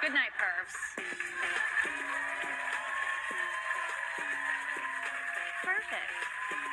Good night, pervs. Perfect.